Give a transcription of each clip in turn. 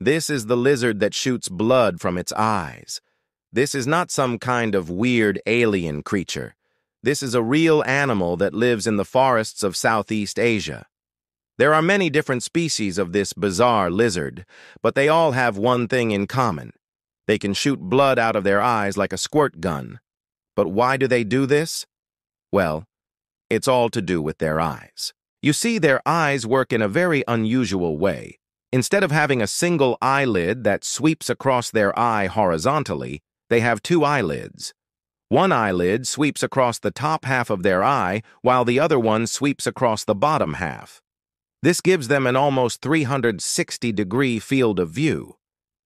This is the lizard that shoots blood from its eyes. This is not some kind of weird alien creature. This is a real animal that lives in the forests of Southeast Asia. There are many different species of this bizarre lizard, but they all have one thing in common. They can shoot blood out of their eyes like a squirt gun. But why do they do this? Well, it's all to do with their eyes. You see, their eyes work in a very unusual way. Instead of having a single eyelid that sweeps across their eye horizontally, they have two eyelids. One eyelid sweeps across the top half of their eye, while the other one sweeps across the bottom half. This gives them an almost 360-degree field of view.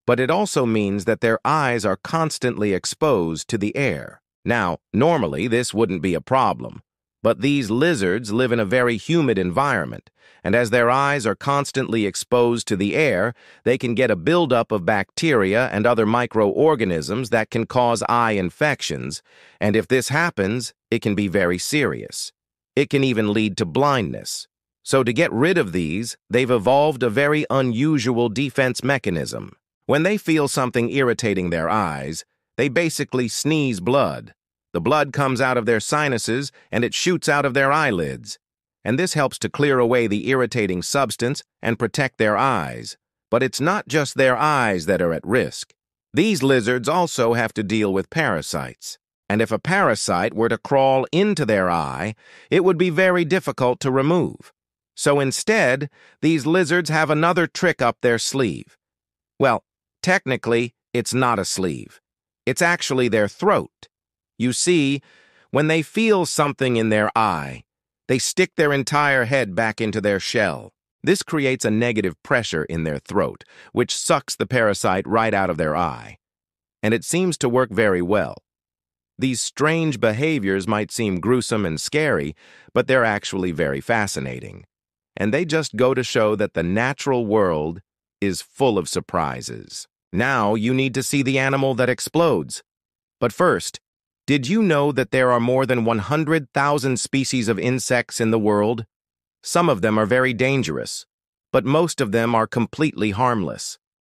But it also means that their eyes are constantly exposed to the air. Now, normally this wouldn't be a problem. But these lizards live in a very humid environment, and as their eyes are constantly exposed to the air, they can get a buildup of bacteria and other microorganisms that can cause eye infections, and if this happens, it can be very serious. It can even lead to blindness. So to get rid of these, they've evolved a very unusual defense mechanism. When they feel something irritating their eyes, they basically sneeze blood. The blood comes out of their sinuses and it shoots out of their eyelids. And this helps to clear away the irritating substance and protect their eyes. But it's not just their eyes that are at risk. These lizards also have to deal with parasites. And if a parasite were to crawl into their eye, it would be very difficult to remove. So instead, these lizards have another trick up their sleeve. Well, technically, it's not a sleeve. It's actually their throat. You see, when they feel something in their eye, they stick their entire head back into their shell. This creates a negative pressure in their throat, which sucks the parasite right out of their eye. And it seems to work very well. These strange behaviors might seem gruesome and scary, but they're actually very fascinating. And they just go to show that the natural world is full of surprises. Now you need to see the animal that explodes. But first, did you know that there are more than 100,000 species of insects in the world? Some of them are very dangerous, but most of them are completely harmless.